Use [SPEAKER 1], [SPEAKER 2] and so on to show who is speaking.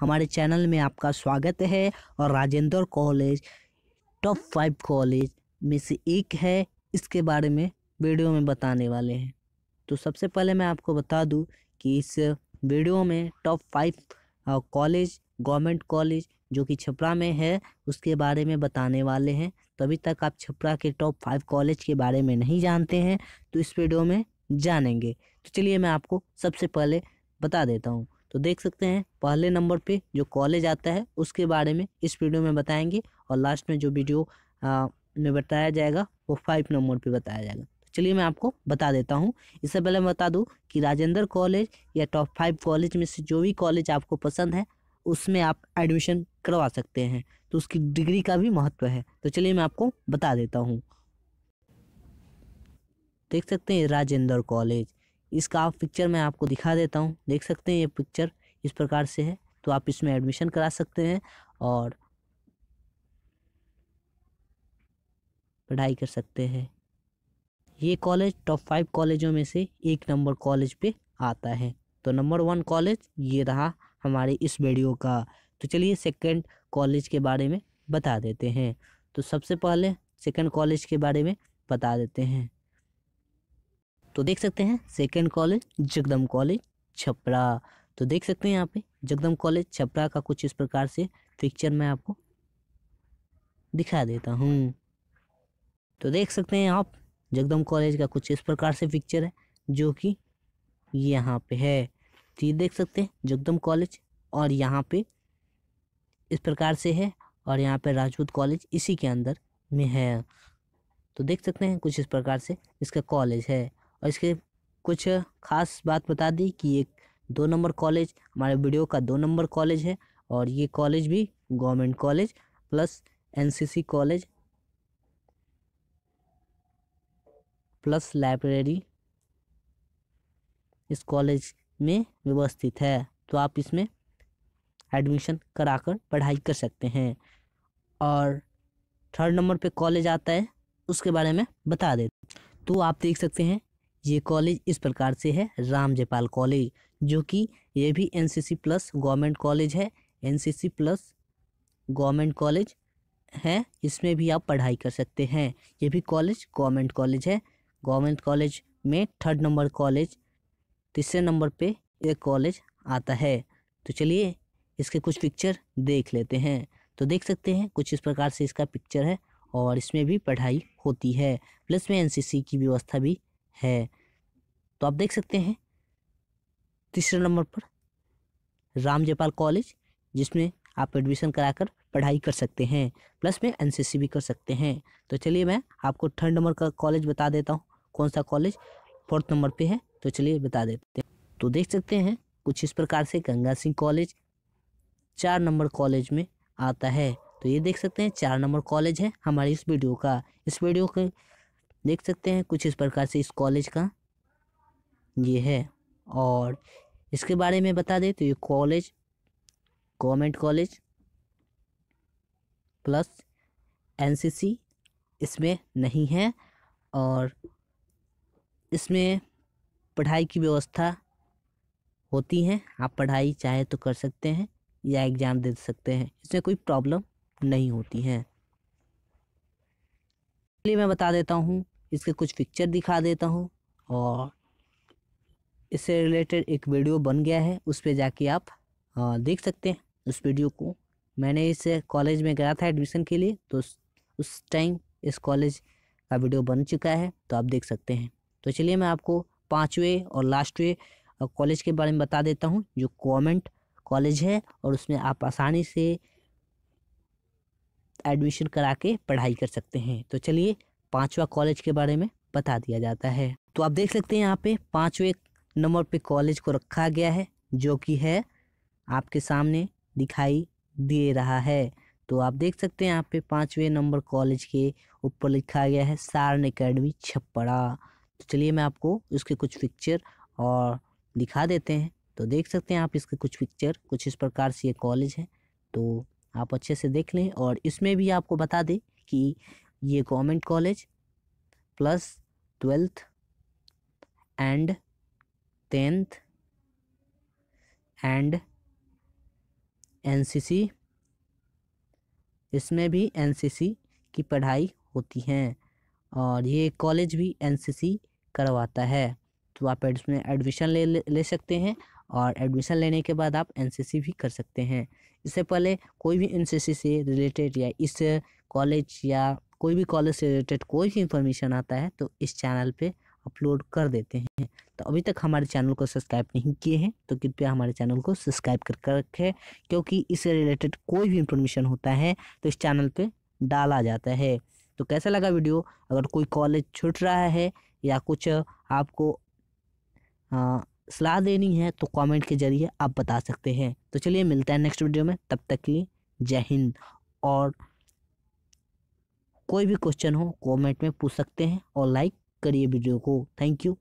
[SPEAKER 1] हमारे चैनल में आपका स्वागत है और Rajendra college, top five college में से एक है। इसके बारे में वीडियो में बताने वाले हैं। तो सबसे पहले मैं आपको बता दूँ कि इस वीडियो में top five college, government college जो कि छपरा में है, उसके बारे में बताने वाले हैं। तो अभी तक आप छपरा के टॉप फाइव कॉलेज के बारे में नहीं जानते हैं तो इस वीडियो में जानेंगे। तो चलिए मैं आपको सबसे पहले बता देता हूँ। तो देख सकते हैं पहले नंबर पे जो कॉलेज आता है उसके बारे में इस वीडियो में बताएँगे और लास्ट में जो वीडियो आ, में बताया जाएगा वो फाइव नंबर पे बताया जाएगा। तो चलिए मैं आपको बता देता हूँ। इससे पहले मैं बता दूँ कि राजेंद्र कॉलेज या टॉप फाइव कॉलेज में से जो भी कॉलेज आपको पसंद है उसमें आप एडमिशन करवा सकते हैं। तो उसकी डिग्री का भी महत्व है। तो चलिए मैं आपको बता देता हूँ। देख सकते हैं राजेंद्र कॉलेज। इसका आप पिक्चर मैं आपको दिखा देता हूँ। देख सकते हैं ये पिक्चर इस प्रकार से है। तो आप इसमें एडमिशन करा सकते हैं और पढ़ाई कर सकते हैं। ये कॉलेज टॉप फाइव कॉलेजों में से एक नंबर कॉलेज पे आता है। तो नंबर वन कॉलेज ये रहा हमारे इस वीडियो का। तो चलिए सेकंड कॉलेज के बारे में बता देते हैं। तो सबसे पहले सेकंड कॉलेज के बारे में बता देते हैं। तो देख सकते हैं second college Jagdam college Chhapra. तो देख सकते हैं यहाँ पे, जगदम कॉलेज छपरा का कुछ इस प्रकार से पिक्चर मैं आपको दिखा देता हूँ। तो देख सकते हैं आप, जगदम कॉलेज का कुछ इस प्रकार से पिक्चर है, जो कि यहाँ पे है। तो ये देख सकते हैं, जगदम कॉलेज और यहाँ पे इस प्रकार से है और यहाँ पे राजपूत कॉलेज इसी के अंदर में है। तो देख सकते हैं कुछ इस प्रकार से इसका कॉलेज है। और इसके कुछ खास बात बता दी कि एक दो नंबर कॉलेज, हमारे वीडियो का दो नंबर कॉलेज है और ये कॉलेज भी government college plus NCC college plus library इस कॉलेज में व्यवस्थित है। तो आप इसमें एडमिशन कराकर पढ़ाई कर सकते हैं। और थर्ड नंबर पे कॉलेज आता है, उसके बारे में बता देते तो आप देख सकते हैं ये कॉलेज इस प्रकार से है राम जयपाल कॉलेज, जो कि ये भी एनसीसी प्लस गवर्नमेंट कॉलेज है। एनसीसी प्लस गवर्नमेंट कॉलेज है, इसमें भी आप पढ़ाई कर सकते हैं। ये भी कॉलेज गवर्नमेंट कॉलेज है। गवर्नमेंट कॉलेज में थर्ड नंबर कॉलेज तीसरे नंबर पे ये कॉलेज आता है। तो चलिए, इसके कुछ पिक्चर देख लेते हैं। तो देख सकते हैं, कुछ इस प्रकार से इसका पिक्चर है और इसमें भी पढ़ाई होती है। प्लस में एनसीसी की व्यवस्था भी है। तो आप देख सकते हैं, तीसरे नंबर पर राम जयपाल कॉलेज, जिसमें आप एडमिशन कराकर पढ़ाई कर सकते हैं प्लस में एनसीसी भी कर सकते हैं। तो चलिए मैं आपको थर्ड नंबर का कॉलेज बता देता हूँ, कौन सा कॉलेज फोर्थ नंबर पे है तो चलिए बता देते हैं। तो देख सकते हैं, कुछ इस प्रकार से गंगा सिंह कॉलेज चार नंबर कॉलेज में आता है। तो ये देख सकते हैं, चार नंबर कॉलेज है हमारी इस वीडियो का। इस वीडियो के देख सकते हैं कुछ इस प्रकार से इस कॉलेज का। ये है और इसके बारे में बता दें तो ये college, government college plus NCC इसमें नहीं है और इसमें पढ़ाई की व्यवस्था होती है। आप पढ़ाई चाहे तो कर सकते हैं या एग्ज़ाम दे सकते हैं, इसमें कोई प्रॉब्लम नहीं होती है। चलिए मैं बता देता हूँ इसके कुछ पिक्चर दिखा देता हूँ और इससे रिलेटेड एक वीडियो बन गया है, उस पर जाके आप देख सकते हैं उस वीडियो को। मैंने इस कॉलेज में गया था एडमिशन के लिए तो उस टाइम इस कॉलेज का वीडियो बन चुका है तो आप देख सकते हैं। तो चलिए मैं आपको पाँचवें और लास्टवें कॉलेज के बारे में बता देता हूँ, जो गवर्नमेंट कॉलेज है और उसमें आप आसानी से एडमिशन करा के पढ़ाई कर सकते हैं। तो चलिए पांचवा कॉलेज के बारे में बता दिया जाता है। तो आप देख सकते हैं यहाँ पे पांचवे नंबर पे कॉलेज को रखा गया है, जो कि है आपके सामने दिखाई दे रहा है। तो आप देख सकते हैं यहाँ पे पाँचवें नंबर कॉलेज के ऊपर लिखा गया है, सारण अकेडमी छप्पड़ा। तो चलिए मैं आपको उसके कुछ पिक्चर और दिखा देते हैं। तो देख सकते हैं आप इसके कुछ पिक्चर कुछ इस प्रकार से ये कॉलेज है। तो आप अच्छे से देख लें और इसमें भी आपको बता दें कि ये government college plus twelfth and tenth and NCC इसमें भी एनसीसी की पढ़ाई होती है और ये कॉलेज भी एनसीसी करवाता है। तो आप इसमें एडमिशन ले ले सकते हैं और एडमिशन लेने के बाद आप एनसीसी भी कर सकते हैं। इससे पहले कोई भी एनसीसी से रिलेटेड या इस कॉलेज या कोई भी कॉलेज से रिलेटेड कोई भी इंफॉर्मेशन आता है तो इस चैनल पे अपलोड कर देते हैं। तो अभी तक हमारे चैनल को सब्सक्राइब नहीं किए हैं तो कृपया हमारे चैनल को सब्सक्राइब कर रखें, क्योंकि इससे रिलेटेड कोई भी इंफॉर्मेशन होता है तो इस चैनल पर डाला जाता है। तो कैसा लगा वीडियो अगर कोई कॉलेज छूट रहा है, या कुछ आपको सलाह देनी है तो कमेंट के ज़रिए आप बता सकते हैं। तो चलिए मिलते हैं नेक्स्ट वीडियो में, तब तक के लिए जय हिंद और कोई भी क्वेश्चन हो, कमेंट में पूछ सकते हैं और लाइक करिए वीडियो को। Thank you.